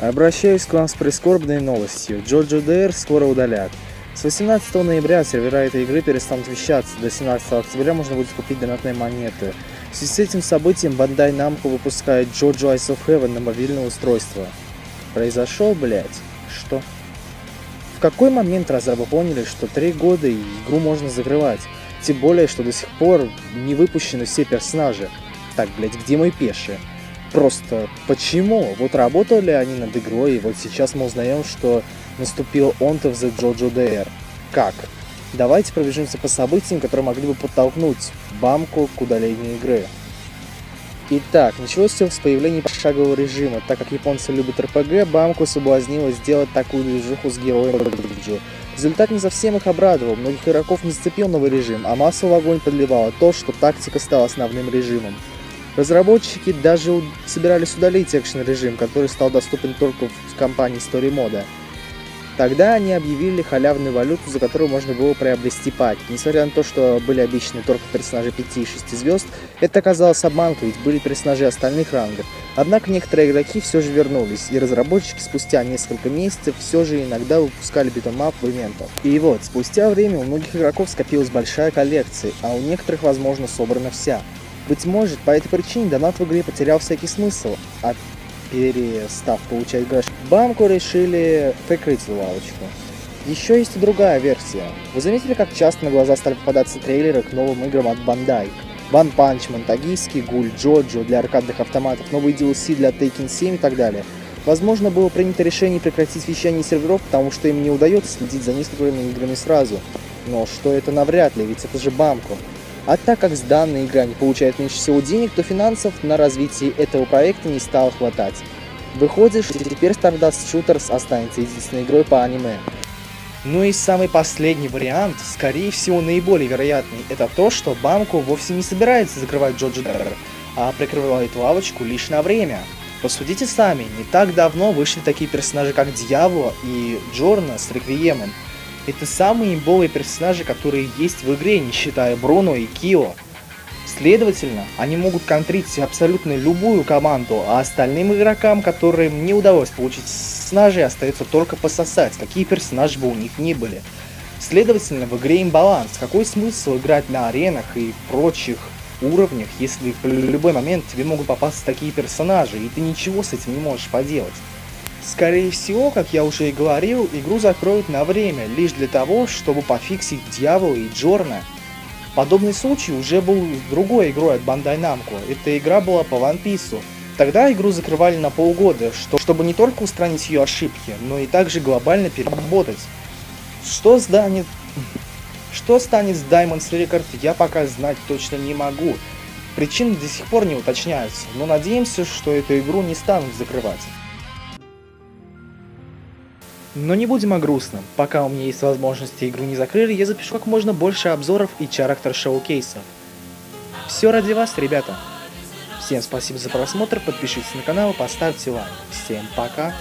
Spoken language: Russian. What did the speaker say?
Обращаюсь к вам с прискорбной новостью. Джоджо ДР скоро удалят. С 18 ноября сервера этой игры перестанут вещаться. До 17 октября можно будет купить донатные монеты. В связи с этим событием Bandai Namco выпускает Jojo Eyes of Heaven на мобильное устройство. Произошел, блять? Что? В какой момент разрабы поняли, что три года и игру можно закрывать? Тем более, что до сих пор не выпущены все персонажи. Так, блять, где мой пеший? Просто почему? Вот работали они над игрой, и вот сейчас мы узнаем, что наступил он of the Jojo DR. Как? Давайте пробежимся по событиям, которые могли бы подтолкнуть Бамку к удалению игры. Итак, началось все с появления пошагового режима. Так как японцы любят РПГ, Бамку соблазнило сделать такую движуху с героем Роджи. Результат не совсем их обрадовал, многих игроков не зацепил новый режим, а массу в огонь подливало то, что тактика стала основным режимом. Разработчики даже собирались удалить экшен режим, который стал доступен только в компании Story Mode. Тогда они объявили халявную валюту, за которую можно было приобрести паки. Несмотря на то, что были обещаны только персонажи 5 и 6 звезд, это оказалось обманкой, ведь были персонажи остальных рангов. Однако некоторые игроки все же вернулись, и разработчики спустя несколько месяцев все же иногда выпускали beat 'em up в ивентах. И вот, спустя время у многих игроков скопилась большая коллекция, а у некоторых, возможно, собрана вся. Быть может, по этой причине донат в игре потерял всякий смысл, а перестав получать гаш, банку решили прикрыть лавочку. Еще есть и другая версия. Вы заметили, как часто на глаза стали попадаться трейлеры к новым играм от Bandai? One Punch Man, Тагийский Гуль, Джоджо для аркадных автоматов, новый DLC для Taken 7 и так далее. Возможно, было принято решение прекратить вещание серверов, потому что им не удается следить за несколькими играми сразу. Но что это навряд ли, ведь это же Бамку. А так как с данной игры не получает меньше всего денег, то финансов на развитие этого проекта не стало хватать. Выходит, что теперь Stardust Shooters останется единственной игрой по аниме. Ну и самый последний вариант, скорее всего наиболее вероятный, это то, что Бамку вовсе не собирается закрывать Джоджи Дерр, а прикрывает лавочку лишь на время. Посудите сами, не так давно вышли такие персонажи, как Дьявол и Джорна с Реквиемом, это самые имбовые персонажи, которые есть в игре, не считая Бруно и Кио. Следовательно, они могут контрить абсолютно любую команду, а остальным игрокам, которым не удалось получить персонажей, остается только пососать, какие персонажи бы у них ни были. Следовательно, в игре имбаланс. Какой смысл играть на аренах и прочих уровнях, если в любой момент тебе могут попасться такие персонажи, и ты ничего с этим не можешь поделать? Скорее всего, как я уже и говорил, игру закроют на время, лишь для того, чтобы пофиксить Дьявола и Джорна. Подобный случай уже был с другой игрой от Bandai Namco. Эта игра была по One Piece. Тогда игру закрывали на полгода, что, чтобы не только устранить ее ошибки, но и также глобально переработать. Что станет... Что станет с Diamonds Record, я пока знать точно не могу. Причины до сих пор не уточняются, но надеемся, что эту игру не станут закрывать. Но не будем о грустном. Пока у меня есть возможность игру не закрыли, я запишу как можно больше обзоров и характер-шоу-кейсов. Все ради вас, ребята. Всем спасибо за просмотр, подпишитесь на канал, поставьте лайк. Всем пока.